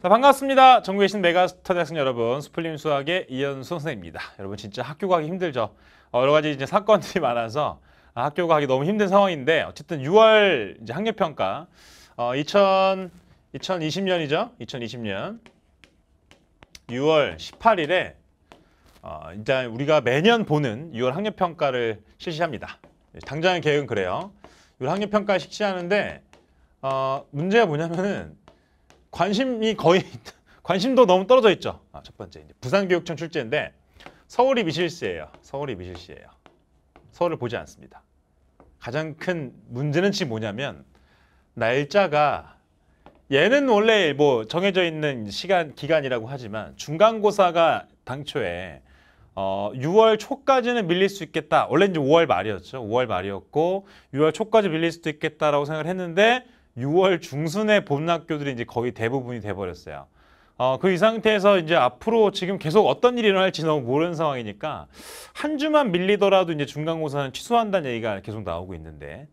자, 반갑습니다. 전국에 계신 메가스터 대학생 여러분, 스플림 수학의 이현수 선생입니다. 여러분 진짜 학교 가기 힘들죠. 어, 여러 가지 이제 사건들이 많아서 아, 학교 가기 너무 힘든 상황인데 어쨌든 6월 이제 학력 평가 어, 2000 2020년이죠. 2020년 6월 18일에 어, 이제 우리가 매년 보는 6월 학력 평가를 실시합니다. 당장의 계획은 그래요. 6월 학력 평가 실시하는데 어, 문제가 뭐냐면은 관심이 거의 관심도 너무 떨어져 있죠. 아, 첫 번째 이제 부산교육청 출제인데 서울이 미실시예요. 서울이 미실시예요. 서울을 보지 않습니다. 가장 큰 문제는 지금 뭐냐면 날짜가 얘는 원래 뭐 정해져 있는 시간 기간이라고 하지만 중간고사가 당초에 어 6월 초까지는 밀릴 수 있겠다. 원래 이제 5월 말이었죠. 5월 말이었고 6월 초까지 밀릴 수도 있겠다라고 생각을 했는데 6월 중순에 본 학교들이 이제 거의 대부분이 돼버렸어요. 어, 그 이 상태에서 이제 앞으로 지금 계속 어떤 일이 일어날지 너무 모르는 상황이니까 한 주만 밀리더라도 이제 중간고사는 취소한다는 얘기가 계속 나오고 있는데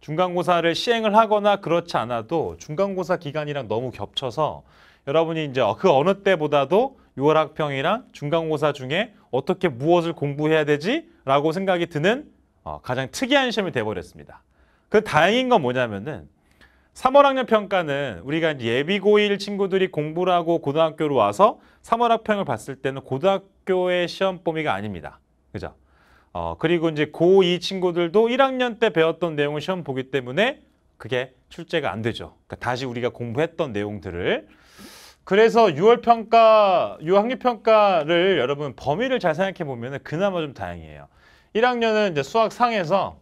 중간고사를 시행을 하거나 그렇지 않아도 중간고사 기간이랑 너무 겹쳐서 여러분이 이제 그 어느 때보다도 6월 학평이랑 중간고사 중에 어떻게 무엇을 공부해야 되지? 라고 생각이 드는 어, 가장 특이한 시험이 돼버렸습니다. 그 다행인 건 뭐냐면은 3월 학년 평가는 우리가 이제 예비고1 친구들이 공부를 하고 고등학교로 와서 3월 학평을 봤을 때는 고등학교의 시험 범위가 아닙니다. 그죠? 어, 그리고 이제 고2 친구들도 1학년 때 배웠던 내용을 시험 보기 때문에 그게 출제가 안 되죠. 그러니까 다시 우리가 공부했던 내용들을 그래서 6월 평가, 6학년 평가를 여러분 범위를 잘 생각해 보면 그나마 좀 다행이에요. 1학년은 이제 수학상에서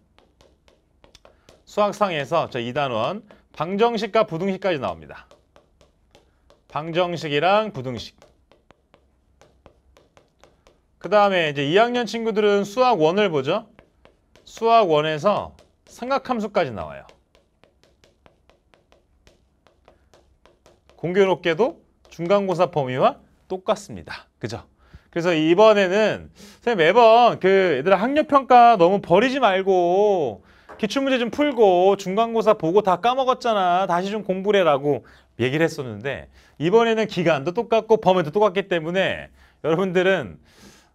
수학상에서 저 2단원 방정식과 부등식까지 나옵니다. 방정식이랑 부등식. 그 다음에 이제 2학년 친구들은 수학 1을 보죠. 수학 1에서 삼각함수까지 나와요. 공교롭게도 중간고사 범위와 똑같습니다. 그죠? 그래서 이번에는 선생님 매번 그 얘들아 학력평가 너무 버리지 말고 기출문제 좀 풀고 중간고사 보고 다 까먹었잖아. 다시 좀 공부를 해라고 얘기를 했었는데 이번에는 기간도 똑같고 범위도 똑같기 때문에 여러분들은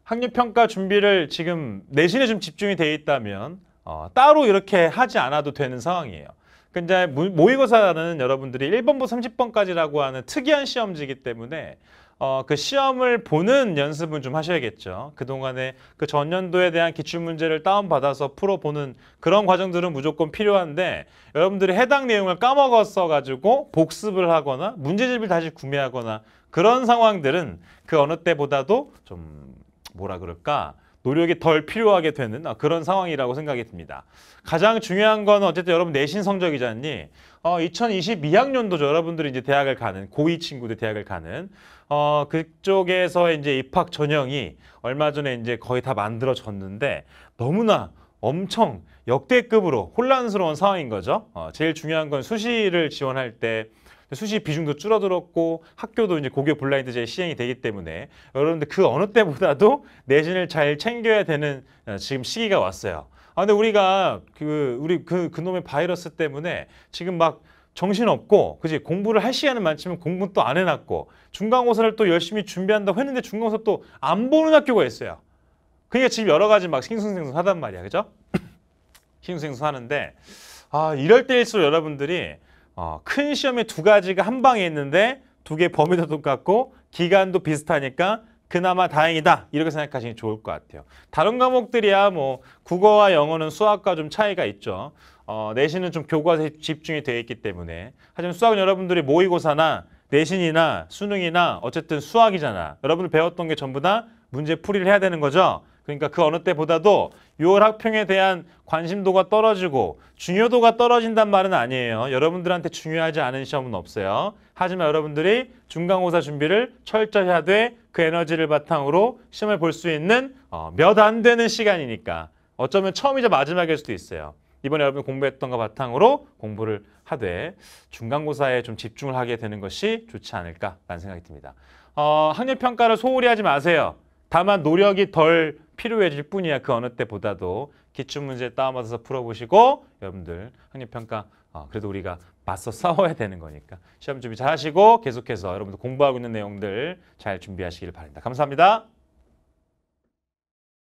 학력평가 준비를 지금 내신에 좀 집중이 돼 있다면 어, 따로 이렇게 하지 않아도 되는 상황이에요. 근데 모의고사는 여러분들이 1번부터 30번까지라고 하는 특이한 시험지이기 때문에 어, 그 시험을 보는 연습은 좀 하셔야겠죠. 그동안에 그 전년도에 대한 기출문제를 다운받아서 풀어보는 그런 과정들은 무조건 필요한데 여러분들이 해당 내용을 까먹었어 가지고 복습을 하거나 문제집을 다시 구매하거나 그런 상황들은 그 어느 때보다도 좀 뭐라 그럴까 노력이 덜 필요하게 되는 그런 상황이라고 생각이 듭니다. 가장 중요한 건 어쨌든 여러분 내신 성적이잖니. 어, 2022학년도죠. 여러분들이 이제 대학을 가는 고2 친구들 대학을 가는 어, 그쪽에서 이제 입학 전형이 얼마 전에 이제 거의 다 만들어졌는데 너무나 엄청 역대급으로 혼란스러운 상황인 거죠. 어, 제일 중요한 건 수시를 지원할 때 수시 비중도 줄어들었고 학교도 이제 고교 블라인드제 시행이 되기 때문에 여러분들 그 어느 때보다도 내신을 잘 챙겨야 되는 어, 지금 시기가 왔어요. 아 근데 우리가 그 우리 그 그놈의 바이러스 때문에 지금 막 정신없고 그지 공부를 할 시간은 많지만 공부 또안 해놨고 중간고사를 또 열심히 준비한다고 했는데 중간고사 또 안 보는 학교가 있어요. 그러니까 지금 여러 가지 막 싱숭생숭 하단 말이야. 그죠? 싱숭생숭 하는데 아 이럴 때일수록 여러분들이 어, 큰 시험에 두 가지가 한 방에 있는데 두 개 범위도 똑같고 기간도 비슷하니까 그나마 다행이다 이렇게 생각하시면 좋을 것 같아요. 다른 과목들이야 뭐 국어와 영어는 수학과 좀 차이가 있죠. 어, 내신은 좀 교과서에 집중이 되어 있기 때문에 하지만 수학은 여러분들이 모의고사나 내신이나 수능이나 어쨌든 수학이잖아. 여러분들 배웠던 게 전부 다 문제 풀이를 해야 되는 거죠. 그러니까 그 어느 때보다도 6월 학평에 대한 관심도가 떨어지고 중요도가 떨어진단 말은 아니에요. 여러분들한테 중요하지 않은 시험은 없어요. 하지만 여러분들이 중간고사 준비를 철저히 하되 그 에너지를 바탕으로 시험을 볼 수 있는 어, 몇 안 되는 시간이니까 어쩌면 처음이자 마지막일 수도 있어요. 이번에 여러분 공부했던 거 바탕으로 공부를 하되 중간고사에 좀 집중을 하게 되는 것이 좋지 않을까라는 생각이 듭니다. 어, 학력평가를 소홀히 하지 마세요. 다만 노력이 덜 필요해질 뿐이야. 그 어느 때보다도 기출 문제 다운받아서 풀어보시고 여러분들 학력평가 어, 그래도 우리가 맞서 싸워야 되는 거니까 시험 준비 잘 하시고 계속해서 여러분들 공부하고 있는 내용들 잘 준비하시길 바랍니다. 감사합니다.